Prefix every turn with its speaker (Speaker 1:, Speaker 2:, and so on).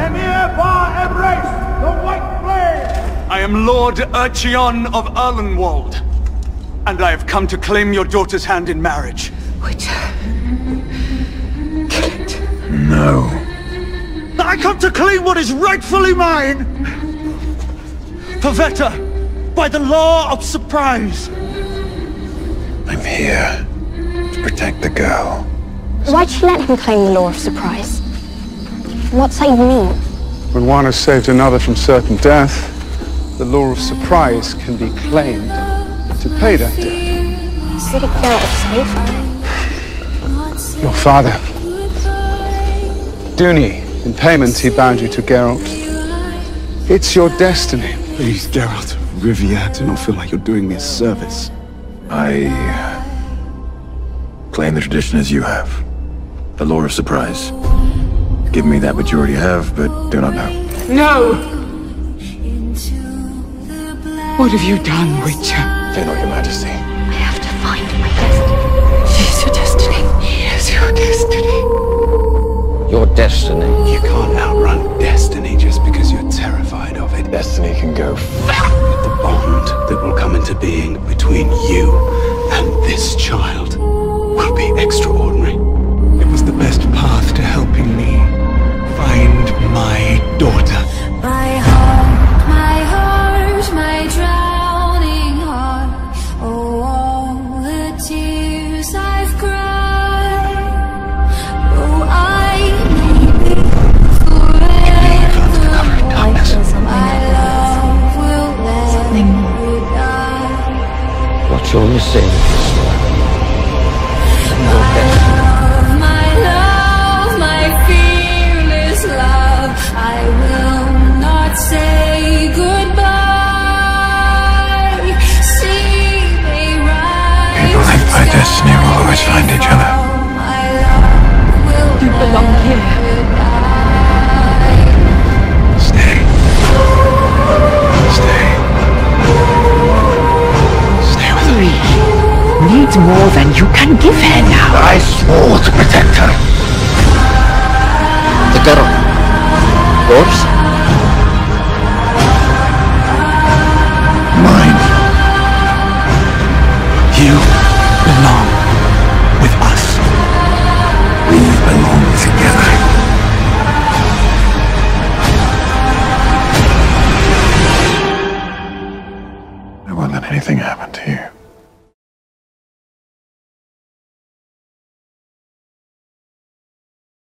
Speaker 1: Emhyr var Emreis the white flame!
Speaker 2: I am Lord Urcheon of Erlenwald, and I have come to claim your daughter's hand in marriage.
Speaker 3: Witcher. Kill it.
Speaker 4: No.
Speaker 2: I come to claim what is rightfully mine! Pavetta, by the law of surprise!
Speaker 4: I'm here to protect the girl.
Speaker 5: Why'd you let him claim the law of surprise? What's saved me?
Speaker 6: When one has saved another from certain death, the law of surprise can be claimed to pay that debt.
Speaker 5: Ciri Geralt safe.
Speaker 6: Your father, Duny, in payment he bound you to Geralt. It's your destiny.
Speaker 4: Please, Geralt, Rivia, do not feel like you're doing me a service. I uh, claim the tradition as you have. The lore of surprise. Give me that which you already have, but do not know.
Speaker 3: No! What have you done, Witcher?
Speaker 4: Fear not, your majesty.
Speaker 5: I have to find my destiny.
Speaker 3: She's your destiny. He is your destiny.
Speaker 7: Your destiny.
Speaker 4: You can't outrun destiny just because you're terrified of it.
Speaker 7: Destiny can go
Speaker 4: But the bond that will come into being between you
Speaker 7: you're missing is your destiny.
Speaker 8: Love, my love, my fearless love. I will not say goodbye. See me rise.
Speaker 4: People think by destiny will always find each other.
Speaker 8: forgive
Speaker 3: her now. I
Speaker 8: swore to
Speaker 4: protect her. The girl. Yours?
Speaker 3: Mine. You belong with us. We belong together.
Speaker 4: I won't let anything
Speaker 7: happen to you.